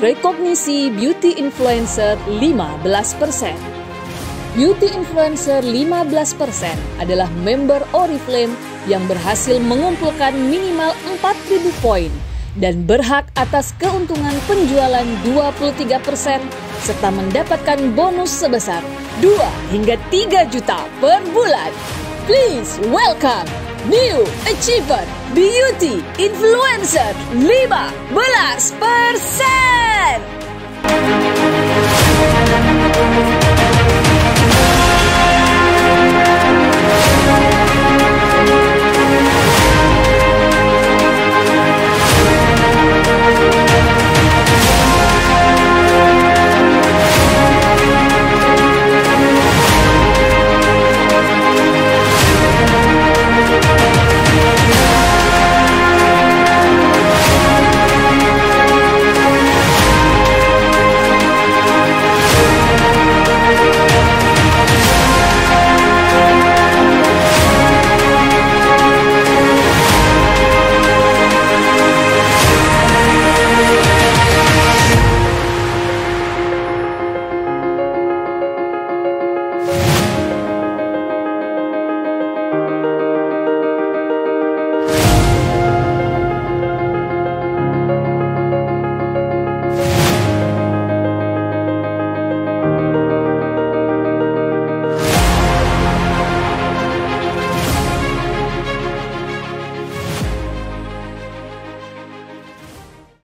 rekognisi Beauty Influencer 15%. Beauty Influencer 15% adalah member Oriflame yang berhasil mengumpulkan minimal 4.000 poin dan berhak atas keuntungan penjualan 23% serta mendapatkan bonus sebesar 2 hingga 3 juta per bulan. Please welcome New Achiever Beauty Influencer 15%.